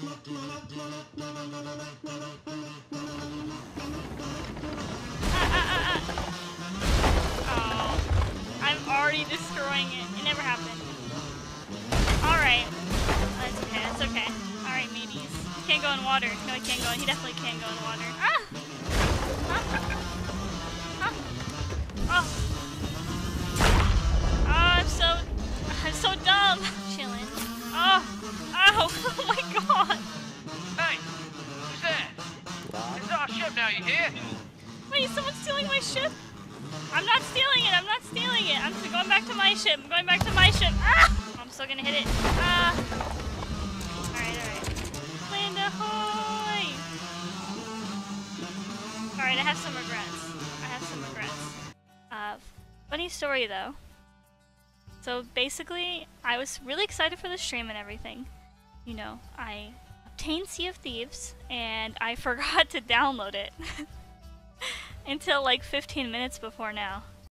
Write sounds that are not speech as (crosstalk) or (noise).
Oh, I'm already destroying it. It never happened. Alright. That's okay, that's okay. Alright, mateys. Can't go in water. No, he can't go in. He definitely can't go in water. Ah! Ship now, you hear? Wait, someone's stealing my ship? I'm not stealing it, I'm not stealing it. I'm going back to my ship. I'm going back to my ship. Ah! I'm still gonna hit it. Ah! Alright, alright. Land ahoy! Alright, I have some regrets. I have some regrets. Uh, funny story though. So basically, I was really excited for the stream and everything. You know, I obtained Sea of Thieves and I (laughs) forgot to download it. (laughs) until like 15 minutes before now.